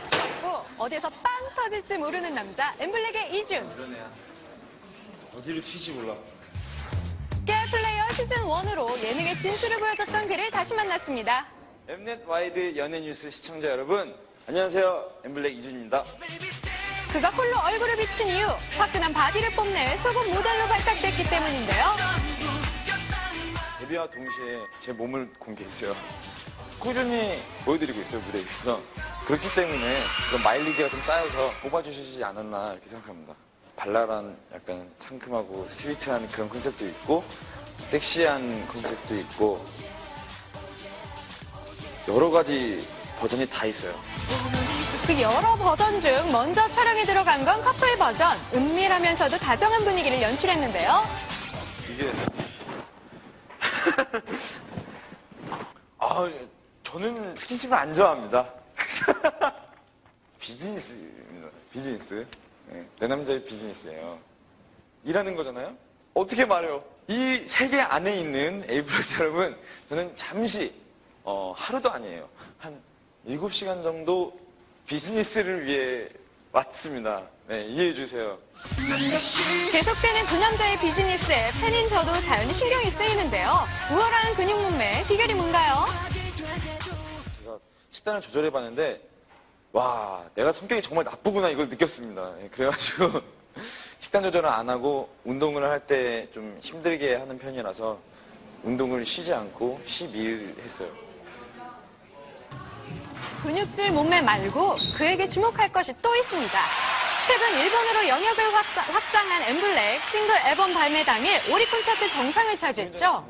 거쳤고 어디서 빵 터질지 모르는 남자 엠블랙의 이준. 어디로 튀지 몰라. 깨알 플레이어 시즌 1으로 예능의 진수를 보여줬던 그를 다시 만났습니다. 엠넷 와이드 연예 뉴스 시청자 여러분, 안녕하세요. 엠블랙 이준입니다. 그가 홀로 얼굴을 비친 이유 화끈한 body를 뽐낼 속옷 모델로 발탁됐기 때문인데요. 데뷔와 동시에 제 몸을 공개했어요. 꾸준히 보여드리고 있어요, 무대에서. 그렇기 때문에 그런 마일리지가 좀 쌓여서 뽑아주시지 않았나 이렇게 생각합니다. 발랄한 약간 상큼하고 스위트한 그런 컨셉도 있고, 섹시한 컨셉도 있고, 여러 가지 버전이 다 있어요. 그 여러 버전 중 먼저 촬영에 들어간 건 커플 버전. 은밀하면서도 다정한 분위기를 연출했는데요. 이게 아 저는 스킨십을 안 좋아합니다. 비즈니스입니다. 비즈니스. 네, 내 남자의 비즈니스예요. 일하는 거잖아요. 어떻게 말해요? 이 세계 안에 있는 에이블러스 여러분, 저는 잠시 어, 하루도 아니에요. 한 7시간 정도 비즈니스를 위해 왔습니다. 네, 이해해 주세요. 계속되는 두 남자의 비즈니스에 팬인 저도 자연히 신경이 쓰이는데요. 우월한 근육 몸매, 비결이 뭔가요? 식단을 조절해 봤는데 와 내가 성격이 정말 나쁘구나 이걸 느꼈습니다. 예, 그래가지고 식단 조절을 안 하고 운동을 할 때 좀 힘들게 하는 편이라서 운동을 쉬지 않고 12일 했어요. 근육질 몸매 말고 그에게 주목할 것이 또 있습니다. 최근 일본으로 영역을 확장, 확장한 엠블랙 싱글 앨범 발매 당일 오리콘 차트 정상을 차지했죠.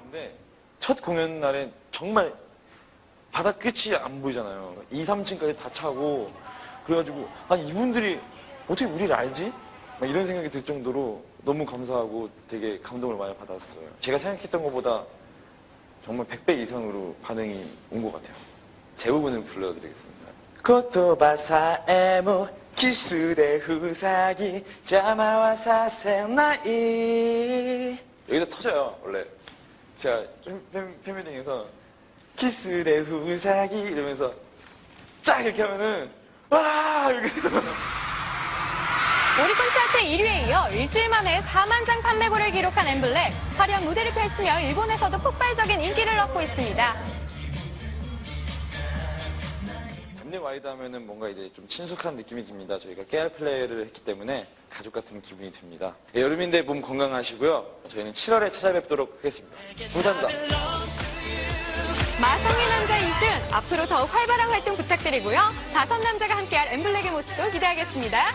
첫 공연 날에 정말 바다 끝이 안 보이잖아요. 2, 3층까지 다 차고 그래가지고 아 이분들이 어떻게 우리를 알지? 막 이런 생각이 들 정도로 너무 감사하고 되게 감동을 많이 받았어요. 제가 생각했던 것보다 정말 100배 이상으로 반응이 온 것 같아요. 제 부분을 불러드리겠습니다. 코토바사에모 키스레 후사기 자마와 사세나이 여기서 터져요 원래 제가 팬- 팬미팅에서 키스레 후사기 이러면서 쫙 이렇게 하면은 와 이렇게 오리콘 차트 1위에 이어 일주일 만에 4만 장 판매고를 기록한 엠블랙. 화려한 무대를 펼치며 일본에서도 폭발적인 인기를 얻고 있습니다. 엠넷 와이드 하면은 뭔가 이제 좀 친숙한 느낌이 듭니다. 저희가 깨알 플레이를 했기 때문에 가족 같은 기분이 듭니다. 예, 여름인데 몸 건강하시고요. 저희는 7월에 찾아뵙도록 하겠습니다. 감사합니다. 마성의 남자 이준 앞으로 더욱 활발한 활동 부탁드리고요. 다섯 남자가 함께할 엠블랙의 모습도 기대하겠습니다.